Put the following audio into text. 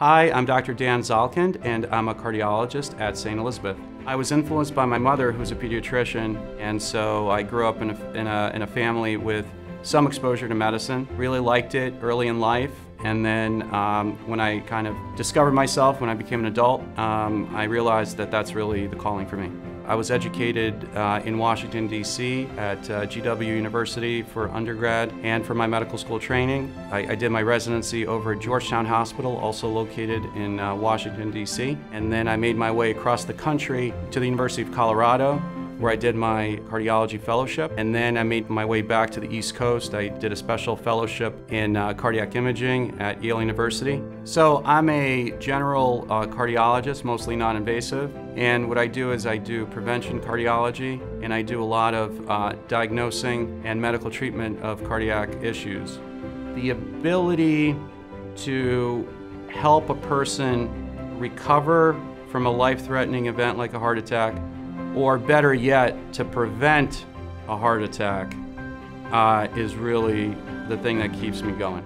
Hi, I'm Dr. Dan Zalkind, and I'm a cardiologist at St. Elizabeth. I was influenced by my mother, who's a pediatrician, and so I grew up in a, in a, in a family with some exposure to medicine. Really liked it early in life, and then um, when I kind of discovered myself, when I became an adult, um, I realized that that's really the calling for me. I was educated uh, in Washington, D.C. at uh, GW University for undergrad and for my medical school training. I, I, did my residency over at Georgetown Hospital, also located in uh, Washington, D.C. And then I made my way across the country to the University of Colorado, where I did my cardiology fellowship. And then I made my way back to the East Coast. I did a special fellowship in uh, cardiac imaging at Yale University. So I'm a general uh, cardiologist, mostly non-invasive. And what I do is I do prevention cardiology, and I do a lot of uh, diagnosing and medical treatment of cardiac issues. The ability to help a person recover from a life-threatening event like a heart attack or better yet, to prevent a heart attack uh, is really the thing that keeps me going.